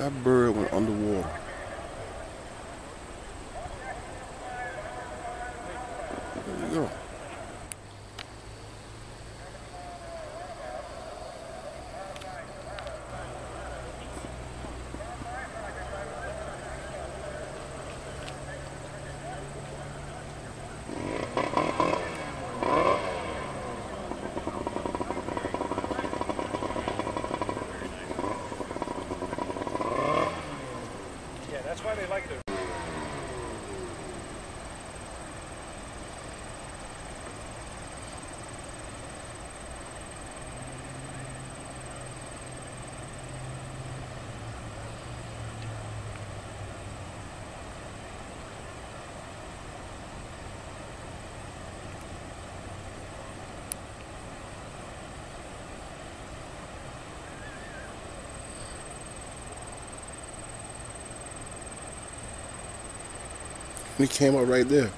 That bird went underwater. There you go. He came up right there.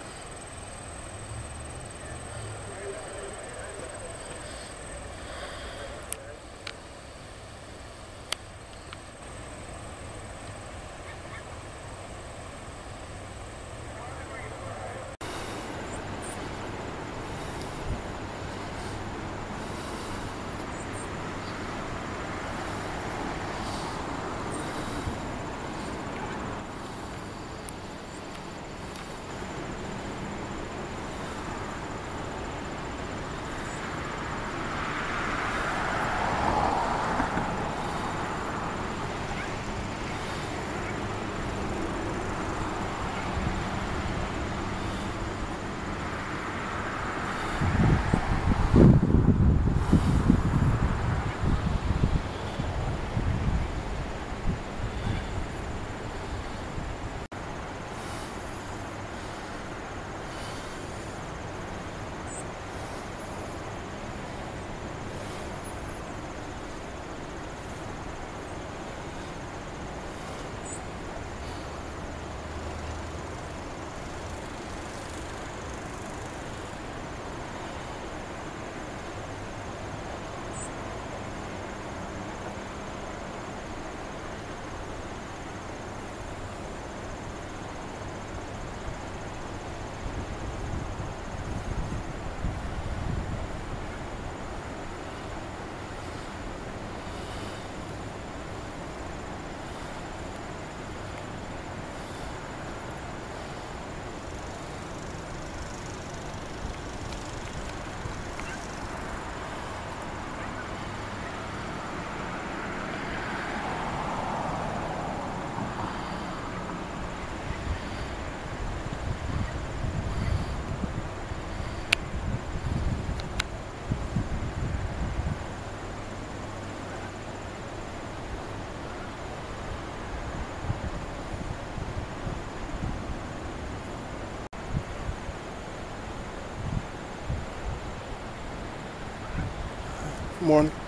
Morning.